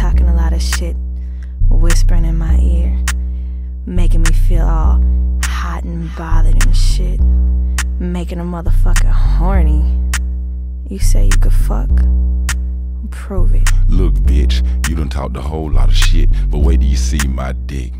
talking a lot of shit, whispering in my ear, making me feel all hot and bothered and shit, making a motherfucker horny. You say you could fuck? Prove it. Look, bitch, you done talked a whole lot of shit, but wait till you see my dick.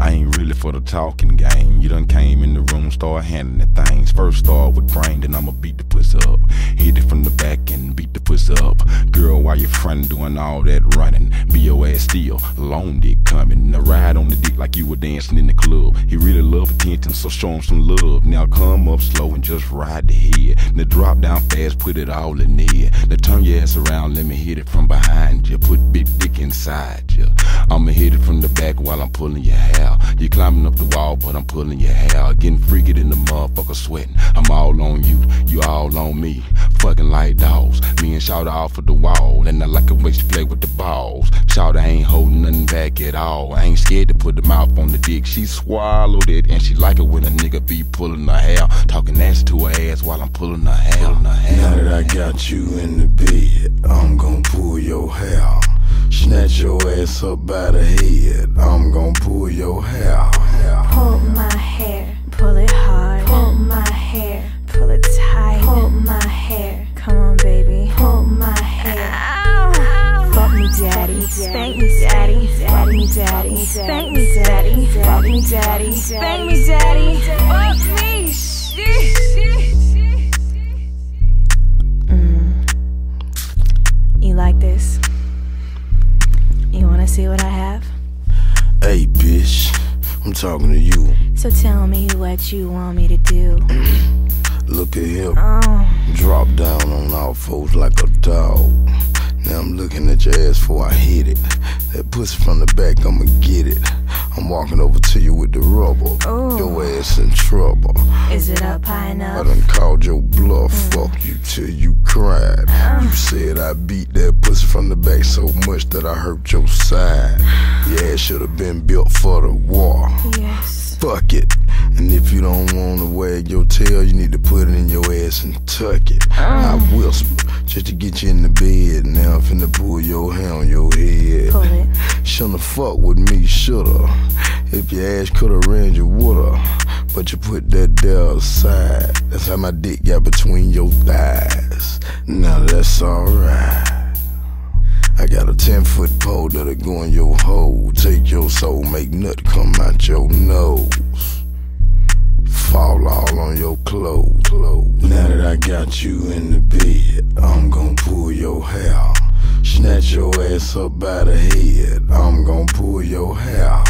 I ain't really for the talking game. You done came in the room, start handling the things. First start with brain, then I'ma beat the pussy up. Hit it from the back and beat the pussy up. Girl, while your friend doing all that running, be your ass still. Long dick coming. A ride on the dick like you were dancing in the club. He really love attention, so show him some love. Now come up slow and just ride the head. Now drop down fast, put it all in there. Now turn your ass around, let me hit it from behind you. Put big dick inside you. I'ma hit it from the back while I'm pulling your hair. You climbing up the wall, but I'm pulling your hair. Getting freaky in the motherfucker sweating. I'm all on you, you all on me. Fucking like dogs. Me and Shout off of the wall. And I like it when she play with the balls. Shout ain't holding nothing back at all. I ain't scared to put the mouth on the dick. She swallowed it and she like it when a nigga be pulling her hair. Talking ass to her ass while I'm pulling her hair. Pulling her hair. Now that I got you in the bed, I'm gonna pull your ass up by the head. I'm gonna pull your hair. Pull my hair, pull it hard. Pull my hair, pull it tight. Pull my hair, come on, baby. Pull my hair. Fuck me, daddy. Spank me, daddy. Fuck me, daddy. Spank me, daddy. Fuck me, daddy. Spank me, daddy. Fuck me, shit. I'm talking to you. So tell me what you want me to do. Look at him. Oh, Drop down on all fours like a dog. Now I'm looking at your ass before I hit it. That pussy from the back, I'ma get it. I'm walking over to you with the rubber. Ooh. Your ass in trouble. Is it up high I enough? done called your bluff, mm. fuck you till you cried. Uh. You said I beat that pussy from the back so much that I hurt your side. Yeah, it should have been built for the war. Yes. Fuck it. And if you don't wanna wag your tail, you need to put it in your ass and tuck it. I mm. whisper just to get you in the bed. Now I'm finna pull your hair on your head. Pull it. Shouldn't fuck with me, shoulda. If your ass coulda ran, you woulda. But you put that there aside. That's how my dick got between your thighs. Now that's alright. I got a 10 foot pole that'll go in your hole. Take your soul, make nut come out your nose. Fall all on your clothes. Now that I got you in the bed, I'm gonna pull your hair. Snatch your ass up by the head. I'm gonna pull your hair.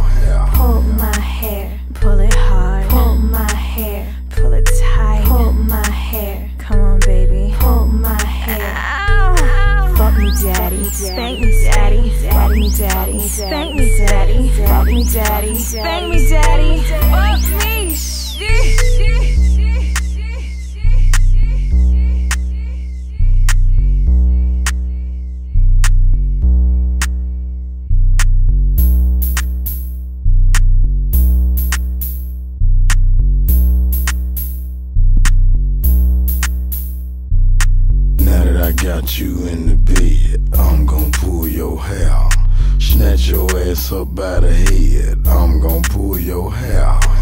Pull my hair, Spank me, daddy. Fuck me, daddy. Spank me, daddy. Fuck me, shit. Now that I got you in the bed, I'm gonna pull your hair. Your ass up by the head. I'm gonna pull your hair.